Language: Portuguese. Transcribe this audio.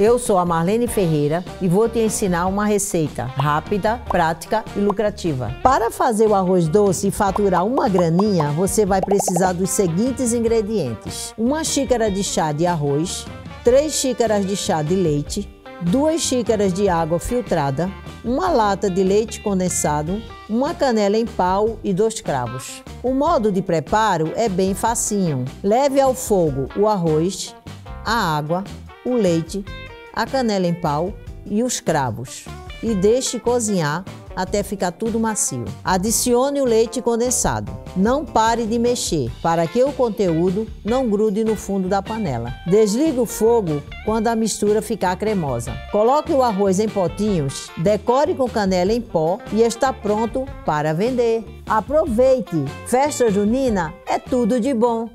Eu sou a Marlene Ferreira e vou te ensinar uma receita rápida, prática e lucrativa. Para fazer o arroz doce e faturar uma graninha, você vai precisar dos seguintes ingredientes: uma xícara de chá de arroz, três xícaras de chá de leite, duas xícaras de água filtrada, uma lata de leite condensado, uma canela em pau e dois cravos. O modo de preparo é bem facinho. Leve ao fogo o arroz, a água, o leite, a canela em pau e os cravos e deixe cozinhar até ficar tudo macio. Adicione o leite condensado. Não pare de mexer para que o conteúdo não grude no fundo da panela. Desligue o fogo quando a mistura ficar cremosa. Coloque o arroz em potinhos, decore com canela em pó e está pronto para vender. Aproveite! Festa junina é tudo de bom!